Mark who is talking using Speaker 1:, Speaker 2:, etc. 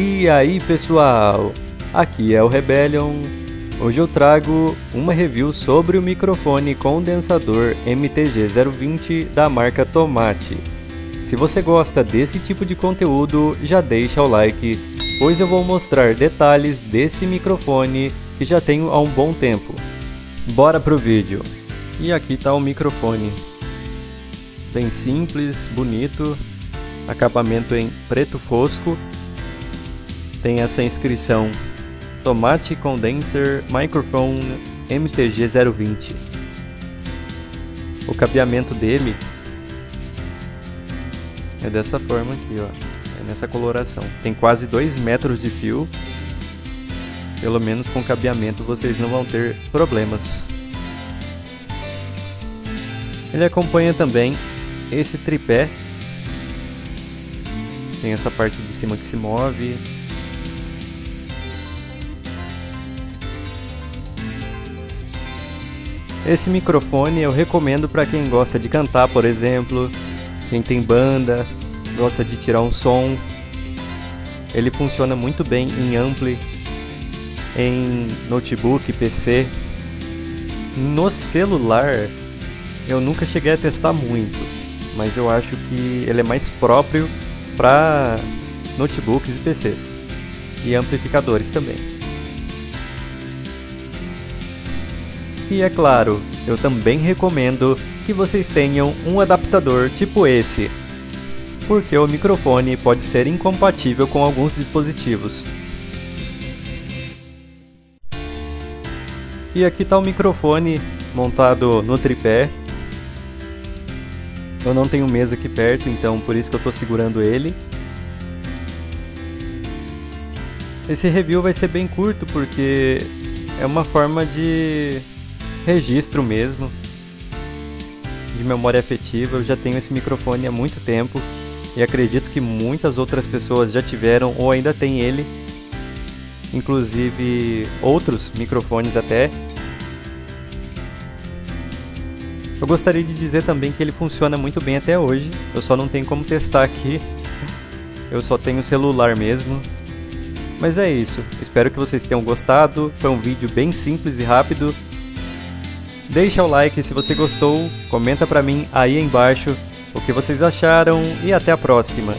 Speaker 1: E aí pessoal, aqui é o Rebellion. Hoje eu trago uma review sobre o microfone condensador MTG020 da marca Tomate. Se você gosta desse tipo de conteúdo, já deixa o like, pois eu vou mostrar detalhes desse microfone que já tenho há um bom tempo. Bora pro vídeo! E aqui está o microfone. Bem simples, bonito, acabamento em preto fosco tem essa inscrição Tomate Condenser Microphone MTG020. O cabeamento dele é dessa forma aqui, ó. É nessa coloração. Tem quase 2 metros de fio. Pelo menos com cabeamento vocês não vão ter problemas. Ele acompanha também esse tripé. Tem essa parte de cima que se move, Esse microfone eu recomendo para quem gosta de cantar, por exemplo, quem tem banda, gosta de tirar um som. Ele funciona muito bem em ampli, em notebook, PC. No celular, eu nunca cheguei a testar muito, mas eu acho que ele é mais próprio para notebooks e PCs e amplificadores também. E é claro, eu também recomendo que vocês tenham um adaptador tipo esse, porque o microfone pode ser incompatível com alguns dispositivos. E aqui está o microfone montado no tripé. Eu não tenho mesa aqui perto, então por isso que eu estou segurando ele. Esse review vai ser bem curto porque é uma forma de registro mesmo, de memória afetiva. Eu já tenho esse microfone há muito tempo e acredito que muitas outras pessoas já tiveram ou ainda têm ele, inclusive outros microfones até. Eu gostaria de dizer também que ele funciona muito bem até hoje, eu só não tenho como testar aqui, eu só tenho celular mesmo. Mas é isso, espero que vocês tenham gostado, foi um vídeo bem simples e rápido, Deixa o like se você gostou, comenta pra mim aí embaixo o que vocês acharam e até a próxima.